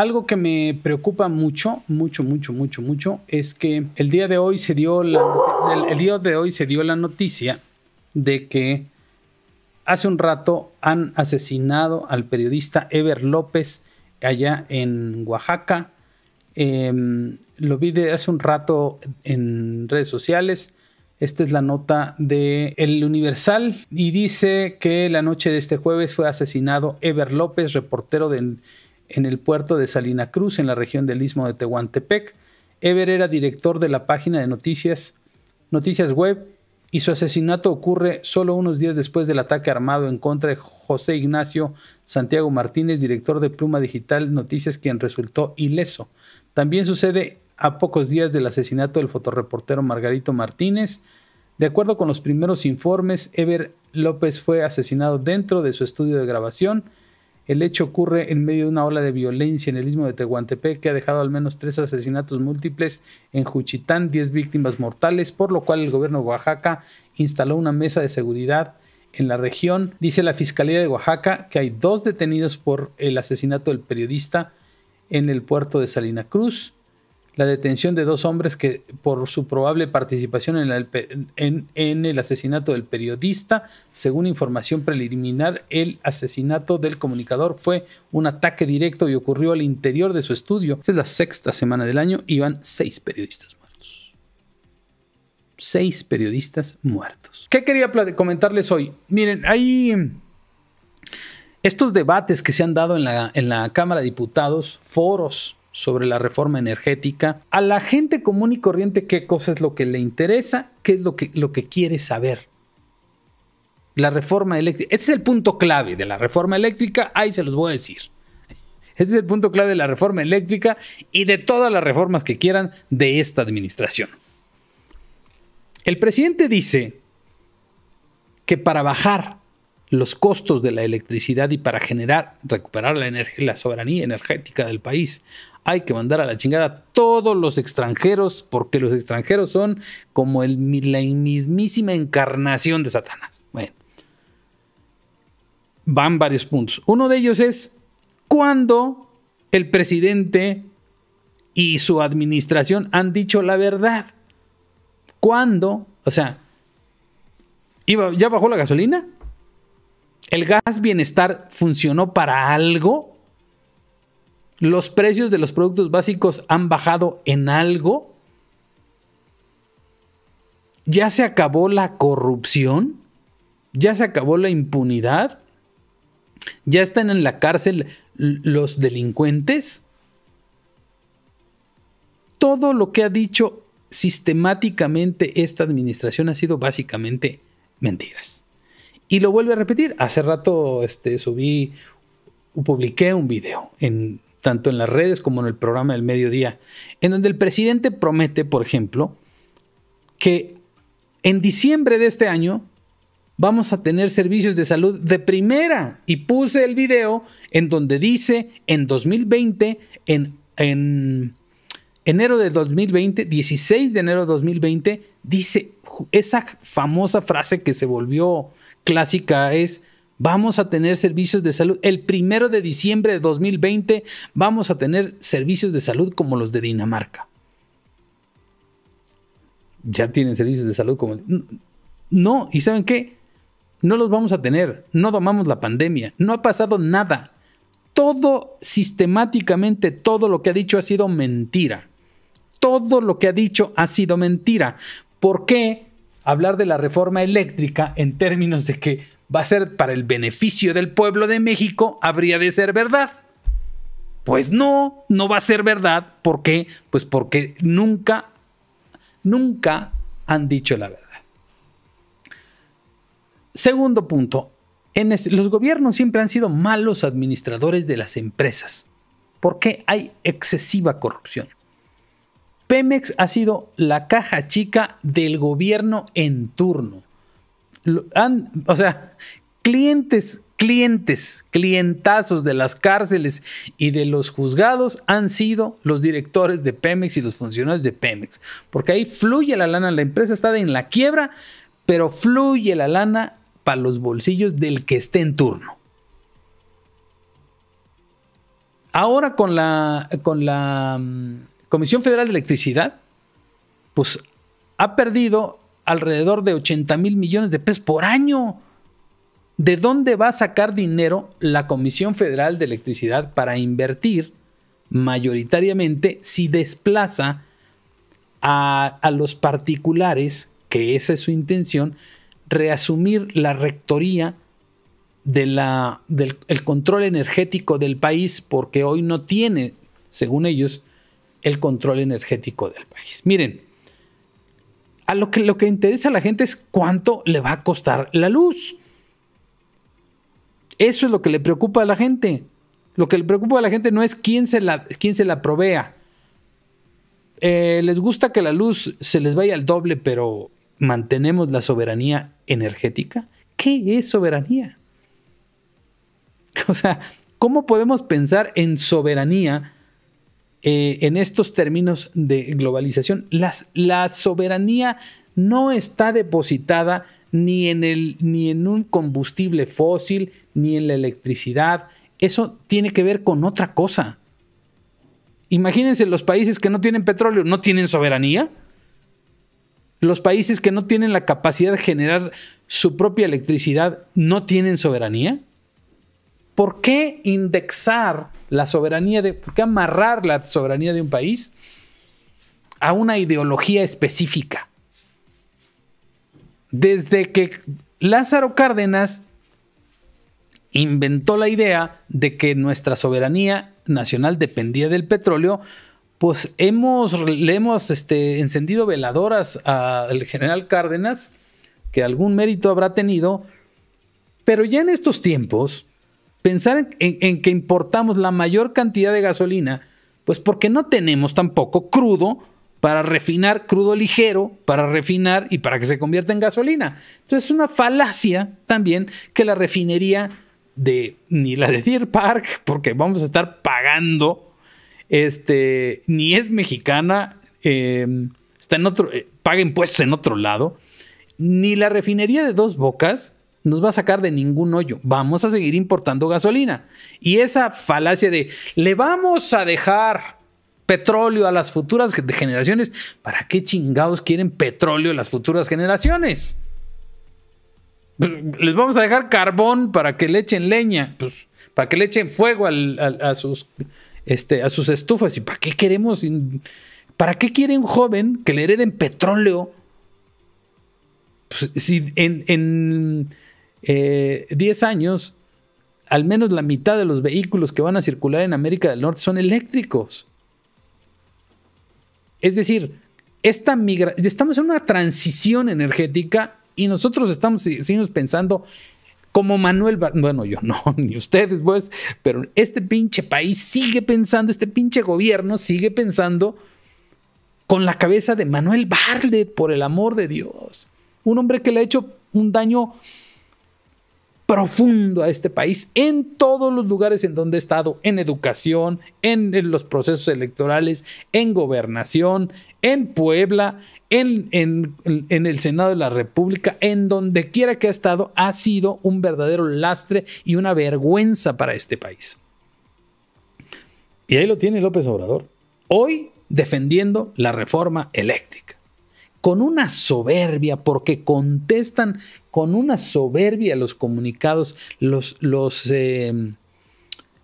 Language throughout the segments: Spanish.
algo que me preocupa mucho, mucho, mucho, mucho, mucho, es que el día de hoy se dio la, el, día de hoy se dio la noticia de que hace un rato han asesinado al periodista Ever López allá en Oaxaca. Em, lo vi de hace un rato en redes sociales. Esta es la nota de El Universal y dice que la noche de este jueves fue asesinado Ever López, reportero en el puerto de Salina Cruz, en la región del Istmo de Tehuantepec. Ever era director de la página de noticias, noticias web y su asesinato ocurre solo unos días después del ataque armado en contra de José Ignacio Santiago Martínez, director de Pluma Digital Noticias, quien resultó ileso. También sucede a pocos días del asesinato del fotoreportero Margarito Martínez. De acuerdo con los primeros informes, Ever López fue asesinado dentro de su estudio de grabación. El hecho ocurre en medio de una ola de violencia en el istmo de Tehuantepec que ha dejado al menos tres asesinatos múltiples en Juchitán, diez víctimas mortales, por lo cual el gobierno de Oaxaca instaló una mesa de seguridad en la región. Dice la Fiscalía de Oaxaca que hay dos detenidos por el asesinato del periodista en el puerto de Salina Cruz la detención de dos hombres que por su probable participación en, el asesinato del periodista, según información preliminar, el asesinato del comunicador fue un ataque directo y ocurrió al interior de su estudio. Esta es la sexta semana del año y van seis periodistas muertos. Seis periodistas muertos. ¿Qué quería comentarles hoy? Miren, hay estos debates que se han dado en la, en la Cámara de Diputados, foros sobre la reforma energética. A la gente común y corriente, ¿qué cosa es lo que le interesa? ¿Qué es lo que, lo que quiere saber? La reforma eléctrica. Este es el punto clave de la reforma eléctrica. Ahí se los voy a decir. Este es el punto clave de la reforma eléctrica y de todas las reformas que quieran de esta administración. El presidente dice que para bajar los costos de la electricidad y para generar, recuperar la, la soberanía energética del país, hay que mandar a la chingada a todos los extranjeros, porque los extranjeros son como la mismísima encarnación de Satanás. Bueno, van varios puntos. Uno de ellos es cuando el presidente y su administración han dicho la verdad. ¿Cuándo? O sea, ¿ya bajó la gasolina? ¿El gas bienestar funcionó para algo? Los precios de los productos básicos han bajado en algo? ¿Ya se acabó la corrupción? ¿Ya se acabó la impunidad? ¿Ya están en la cárcel los delincuentes? Todo lo que ha dicho sistemáticamente esta administración ha sido básicamente mentiras. Y lo vuelve a repetir. Hace rato este, subí, publiqué un video en tanto en las redes como en el programa del mediodía, en donde el presidente promete, por ejemplo, que en diciembre de este año vamos a tener servicios de salud de primera. Y puse el video en donde dice en 2020, en, en enero de 2020, 16 de enero de 2020, dice esa famosa frase que se volvió clásica es vamos a tener servicios de salud. El primero de diciembre de 2020 vamos a tener servicios de salud como los de Dinamarca. Ya tienen servicios de salud como... No, ¿y saben qué? No los vamos a tener. No domamos la pandemia. No ha pasado nada. Todo, sistemáticamente, todo lo que ha dicho ha sido mentira. Todo lo que ha dicho ha sido mentira. ¿Por qué hablar de la reforma eléctrica en términos de que va a ser para el beneficio del pueblo de México, habría de ser verdad. Pues no, no va a ser verdad. ¿Por qué? Pues porque nunca, nunca han dicho la verdad. Segundo punto, los gobiernos siempre han sido malos administradores de las empresas. porque hay excesiva corrupción? Pemex ha sido la caja chica del gobierno en turno han, o sea, clientes, clientes, clientazos de las cárceles y de los juzgados han sido los directores de Pemex y los funcionarios de Pemex. Porque ahí fluye la lana, la empresa está en la quiebra, pero fluye la lana para los bolsillos del que esté en turno. Ahora con la, con la mm, Comisión Federal de Electricidad, pues ha perdido alrededor de 80 mil millones de pesos por año. ¿De dónde va a sacar dinero la Comisión Federal de Electricidad para invertir mayoritariamente si desplaza a, los particulares, que esa es su intención, reasumir la rectoría del control energético del país porque hoy no tiene, según ellos, el control energético del país. Miren, a lo que, lo que interesa a la gente es cuánto le va a costar la luz. Eso es lo que le preocupa a la gente. Lo que le preocupa a la gente no es quién se la, quién se la provea. Eh, les gusta que la luz se les vaya al doble, pero mantenemos la soberanía energética. ¿Qué es soberanía? O sea, ¿cómo podemos pensar en soberanía eh, en estos términos de globalización? la soberanía no está depositada ni en, el, ni en un combustible fósil, ni en la electricidad. Eso tiene que ver con otra cosa. Imagínense los países que no tienen petróleo, ¿no tienen soberanía? Los países que no tienen la capacidad de generar su propia electricidad, ¿no tienen soberanía? ¿Por qué indexar la soberanía de, por qué amarrar la soberanía de un país a una ideología específica? Desde que Lázaro Cárdenas inventó la idea de que nuestra soberanía nacional dependía del petróleo, pues hemos, le hemos este, encendido veladoras al general Cárdenas, que algún mérito habrá tenido, pero ya en estos tiempos, pensar en que importamos la mayor cantidad de gasolina, pues porque no tenemos tampoco crudo para refinar crudo ligero, para refinar y para que se convierta en gasolina. Entonces es una falacia también que la refinería de ni la de Deer Park, porque vamos a estar pagando, este, ni es mexicana, em, está en otro, eh, paga impuestos en otro lado, ni la refinería de Dos Bocas nos va a sacar de ningún hoyo. Vamos a seguir importando gasolina. Y esa falacia de le vamos a dejar petróleo a las futuras generaciones. ¿Para qué chingados quieren petróleo a las futuras generaciones? Les vamos a dejar carbón para que le echen leña, pues, para que le echen fuego a, sus, este, a sus estufas. ¿Y para qué queremos? ¿Para qué quiere un joven que le hereden petróleo? Pues, si en 10 eh, años, al menos la mitad de los vehículos que van a circular en América del Norte son eléctricos. Es decir, esta estamos en una transición energética y nosotros estamos pensando como Manuel, bueno, yo no, ni ustedes, pues, pero este pinche país sigue pensando, este pinche gobierno sigue pensando con la cabeza de Manuel Barlet, por el amor de Dios. Un hombre que le ha hecho un daño profundo a este país en todos los lugares en donde he estado, en educación, en, los procesos electorales, en gobernación, en Puebla, en, en, en, el Senado de la República, en donde quiera que ha estado, ha sido un verdadero lastre y una vergüenza para este país. Y ahí lo tiene López Obrador, hoy defendiendo la reforma eléctrica con una soberbia, porque contestan con una soberbia los comunicados, los, em,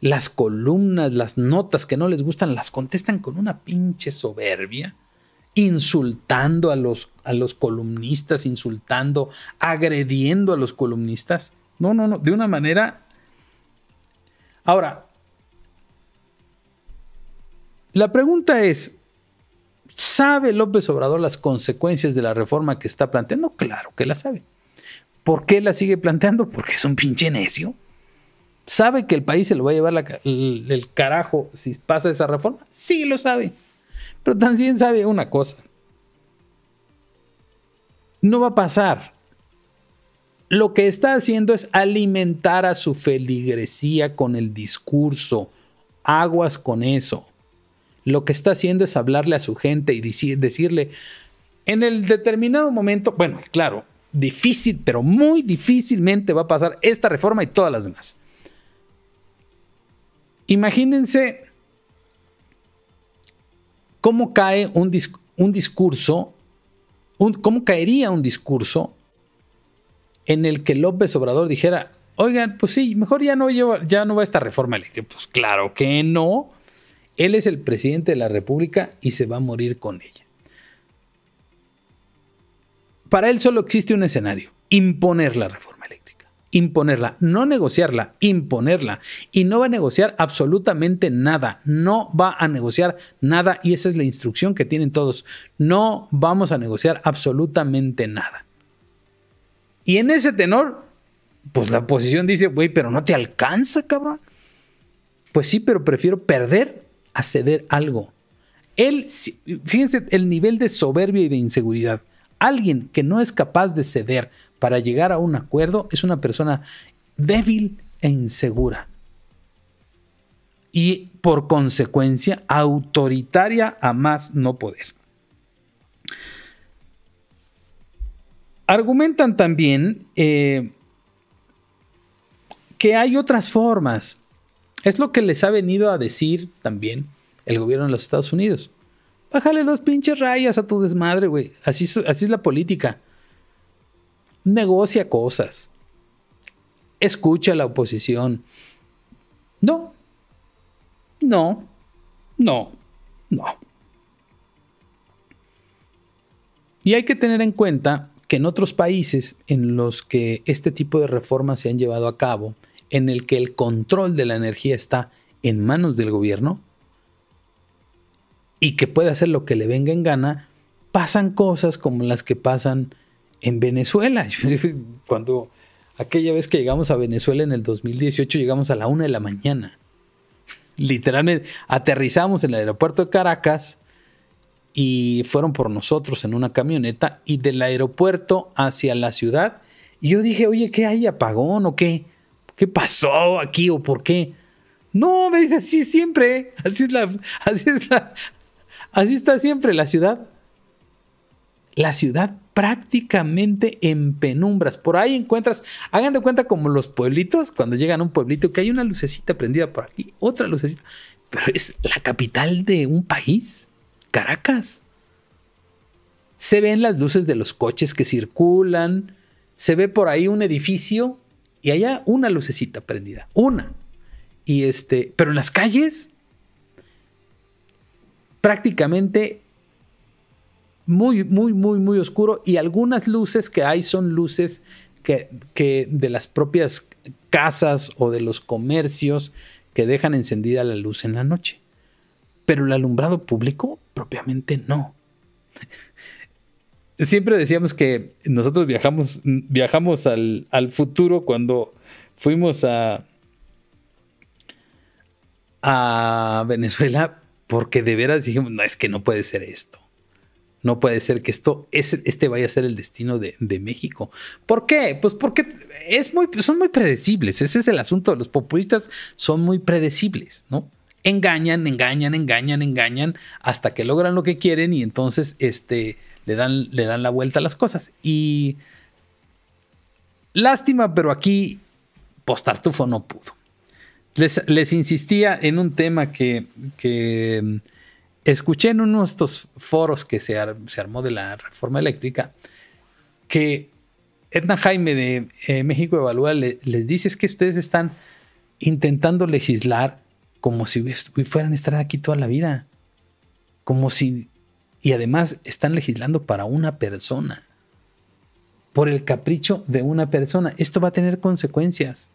las columnas, las notas que no les gustan, las contestan con una pinche soberbia, insultando a los, a los columnistas, insultando, agrediendo a los columnistas. No, no, no, de una manera... Ahora, la pregunta es, ¿Sabe López Obrador las consecuencias de la reforma que está planteando? Claro que la sabe. ¿Por qué la sigue planteando? Porque es un pinche necio. ¿Sabe que el país se lo va a llevar el, carajo si pasa esa reforma? Sí, lo sabe. Pero también sabe una cosa. No va a pasar. Lo que está haciendo es alimentar a su feligresía con el discurso. Aguas con eso lo que está haciendo es hablarle a su gente y decirle, en el determinado momento, bueno, claro, difícil, pero muy difícilmente va a pasar esta reforma y todas las demás. Imagínense cómo cae un, discurso, cómo caería un discurso en el que López Obrador dijera, oigan, pues sí, mejor ya no, ya no va esta reforma eléctrica. Pues claro que no. Él es el presidente de la República y se va a morir con ella. Para él solo existe un escenario, imponer la reforma eléctrica. Imponerla, no negociarla, imponerla. Y no va a negociar absolutamente nada. No va a negociar nada. Y esa es la instrucción que tienen todos. No vamos a negociar absolutamente nada. Y en ese tenor, pues la oposición dice, güey, pero no te alcanza, cabrón. Pues sí, pero prefiero perder a ceder algo. Él, fíjense el nivel de soberbia y de inseguridad. Alguien que no es capaz de ceder para llegar a un acuerdo es una persona débil e insegura. Y por consecuencia, autoritaria a más no poder. Argumentan también eh, que hay otras formas. Es lo que les ha venido a decir también el gobierno de los Estados Unidos. Bájale dos pinches rayas a tu desmadre, güey. Así, así es la política. Negocia cosas. Escucha a la oposición. No. No. No. No. Y hay que tener en cuenta que en otros países en los que este tipo de reformas se han llevado a cabo, en el que el control de la energía está en manos del gobierno y que puede hacer lo que le venga en gana, pasan cosas como las que pasan en Venezuela. Cuando aquella vez que llegamos a Venezuela en el 2018, llegamos a la una de la mañana. Literalmente aterrizamos en el aeropuerto de Caracas y fueron por nosotros en una camioneta y del aeropuerto hacia la ciudad. Y yo dije, oye, ¿qué hay apagón o qué? ¿Qué pasó aquí o por qué? No, me dice así siempre. Así es la, así es la, así está siempre la ciudad. La ciudad prácticamente en penumbras. Por ahí encuentras, hagan de cuenta como los pueblitos, cuando llegan a un pueblito, que hay una lucecita prendida por aquí, otra lucecita. Pero es la capital de un país. Caracas. Se ven las luces de los coches que circulan, se ve por ahí un edificio y allá una lucecita prendida, una. Y este, pero en las calles prácticamente muy, muy, muy, muy oscuro y algunas luces que hay son luces que, que, de las propias casas o de los comercios que dejan encendida la luz en la noche pero el alumbrado público propiamente no. Siempre decíamos que nosotros viajamos, viajamos al, futuro cuando fuimos a, a Venezuela porque de veras dijimos, no, es que no puede ser esto. No puede ser que esto, este vaya a ser el destino de, de, México. ¿Por qué? Pues porque es muy, son muy predecibles. Ese es el asunto. Los populistas son muy predecibles, ¿no? Engañan, engañan, engañan, engañan hasta que logran lo que quieren y entonces este, le, dan, le dan la vuelta a las cosas. Y lástima, pero aquí Postartufo no pudo. Les, insistía en un tema que, que, mm, escuché en uno de estos foros que se, se armó de la reforma eléctrica, que Edna Jaime de eh, México Evalúa les dice es que ustedes están intentando legislar como si fueran a estar aquí toda la vida. Como si... Y además están legislando para una persona. Por el capricho de una persona. Esto va a tener consecuencias.